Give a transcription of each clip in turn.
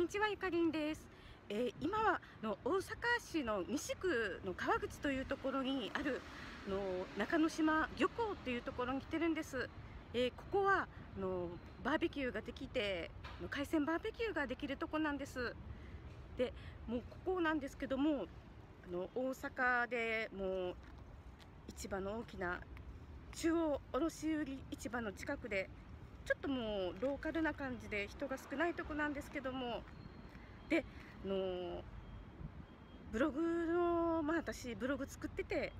にちはゆかりんです、えー今はの大阪市の西区の川口というところにあるの中之島漁港っていうところに来てるんです、えーここはのバーベキューができての海鮮バーベキューができるとこなんです。でもうここなんですけどもあの大阪でもう市場の大きな中央卸売市場の近くでちょっともうローカルな感じで人が少ないとこなんですけども。であのブログのまあ私ブログ作ってて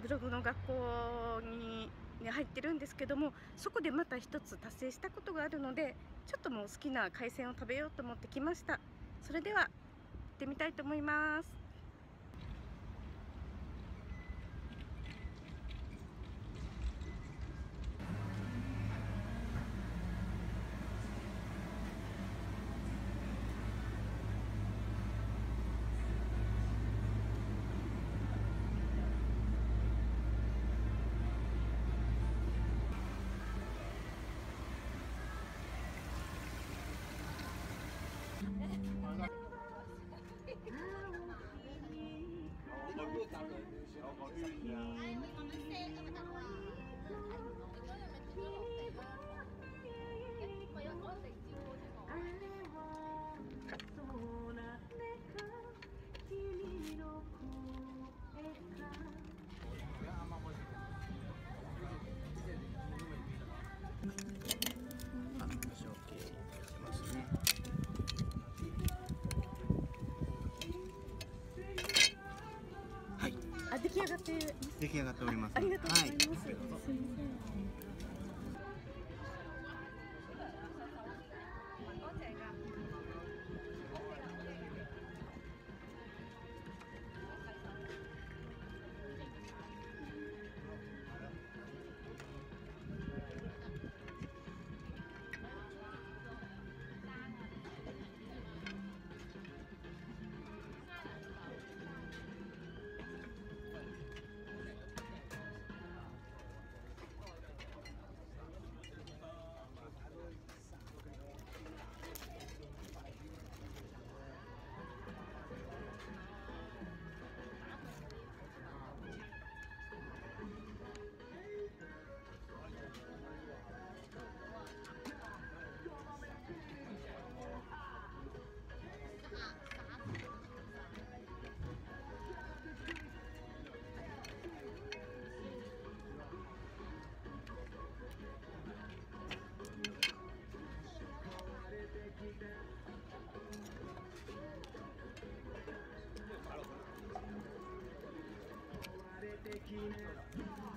ブログの学校にに入ってるんですけどもそこでまた一つ達成したことがあるのでちょっともう好きな海鮮を食べようと思ってきました。それでは行ってみたいと思います。好运气啊出来上がっております。ありがとうございます、はい、すいません Jr.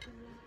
すね